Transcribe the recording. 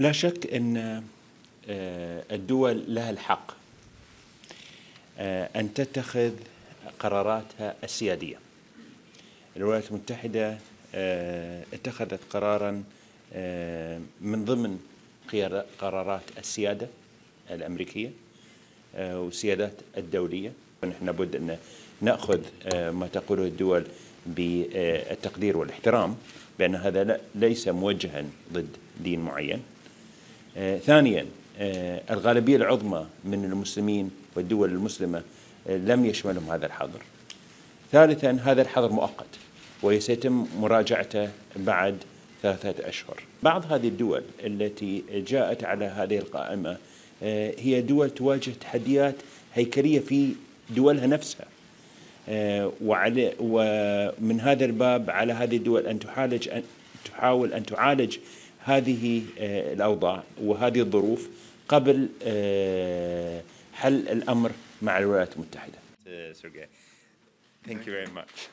لا شك أن آه، الدول لها الحق آه، أن تتخذ قراراتها السيادية. الولايات المتحدة آه، اتخذت قرارا من ضمن قرارات السيادة الأمريكية والسيادات الدولية. ونحن لابد أن نأخذ ما تقوله الدول بالتقدير والإحترام بأن هذا ليس موجها ضد دين معين. ثانيا آه، الغالبية العظمى من المسلمين والدول المسلمة آه، لم يشملهم هذا الحظر. ثالثا هذا الحظر مؤقت وسيتم مراجعته بعد ثلاثة أشهر. بعض هذه الدول التي جاءت على هذه القائمة هي دول تواجه تحديات هيكلية في دولها نفسها. وعلى ومن هذا الباب على هذه الدول أن تحالج أن تحاول أن تعالج هذه آه، الأوضاع وهذه الظروف قبل آه، حل الأمر مع الولايات المتحدة. Thank you very much.